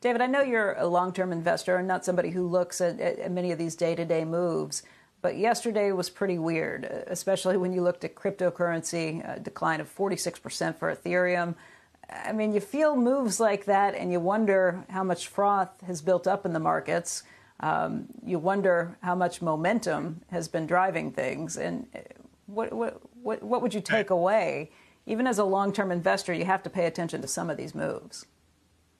David, I know you're a long term investor and not somebody who looks at, at many of these day to day moves. But yesterday was pretty weird, especially when you looked at cryptocurrency, a decline of 46% for Ethereum. I mean, you feel moves like that and you wonder how much froth has built up in the markets. Um, you wonder how much momentum has been driving things. And what, what, what, what would you take away? Even as a long term investor, you have to pay attention to some of these moves.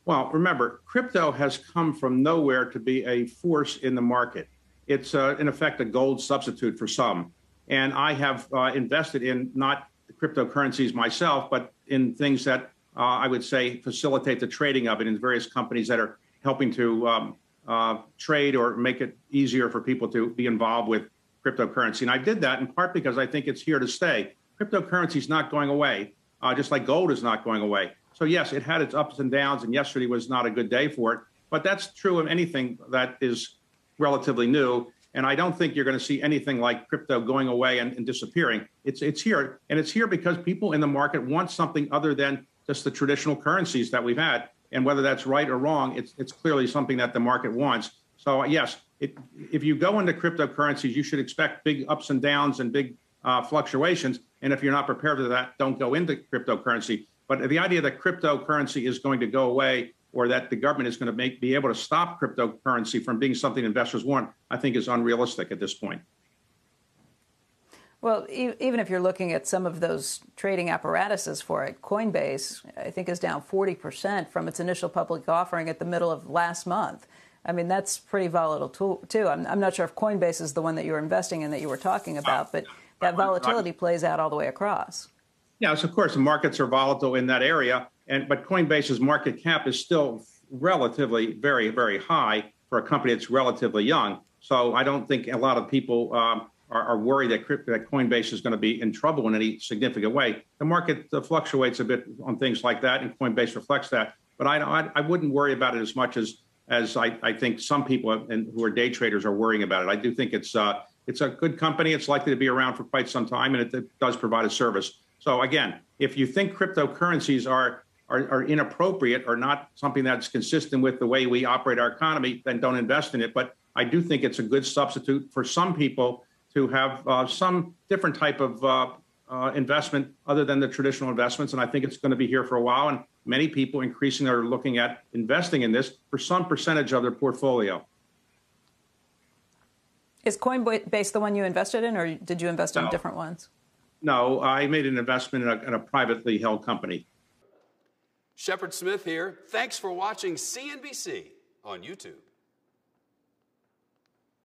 Well, remember, crypto has come from nowhere to be a force in the market. It's, uh, in effect, a gold substitute for some. And I have uh, invested in not cryptocurrencies myself, but in things that uh, I would say facilitate the trading of it in various companies that are helping to um, uh, trade or make it easier for people to be involved with cryptocurrency. And I did that in part because I think it's here to stay. Cryptocurrency is not going away, uh, just like gold is not going away. So, yes, it had its ups and downs, and yesterday was not a good day for it. But that's true of anything that is relatively new. And I don't think you're going to see anything like crypto going away and, and, disappearing. It's it's here, and it's here because people in the market want something other than just the traditional currencies that we've had. And whether that's right or wrong, it's it's clearly something that the market wants. So yes, it, if you go into cryptocurrencies, you should expect big ups and downs and big uh, fluctuations. And if you're not prepared for that, don't go into cryptocurrency. But the idea that cryptocurrency is going to go away or that the government is going to make be able to stop cryptocurrency from being something investors want, I think is unrealistic at this point. Well, e- even if you're looking at some of those trading apparatuses for it, Coinbase, I think, is down 40% from its initial public offering at the middle of last month. I mean, that's pretty volatile too. I'm, I'm not sure if Coinbase is the one that you were investing in that you were talking about, ah, but that volatility plays out all the way across. Yes, of course, the markets are volatile in that area, and but Coinbase's market cap is still relatively very, very high for a company that's relatively young. So I don't think a lot of people um, are, are, worried that, that Coinbase is going to be in trouble in any significant way. The market uh, fluctuates a bit on things like that, and Coinbase reflects that. But I, I, I wouldn't worry about it as much as as I, I think some people and who are day traders are worrying about it. I do think it's uh, it's a good company. It's likely to be around for quite some time, and it, it does provide a service. So again, if you think cryptocurrencies are, are, are inappropriate or not something that's consistent with the way we operate our economy, then don't invest in it. But I do think it's a good substitute for some people to have uh, some different type of uh, uh, investment other than the traditional investments. And I think it's going to be here for a while. And many people increasingly are looking at investing in this for some percentage of their portfolio. Is Coinbase the one you invested in, or did you invest no. in different ones? No, I made an investment in a, in a privately held company. Shepard Smith here. Thanks for watching CNBC on YouTube.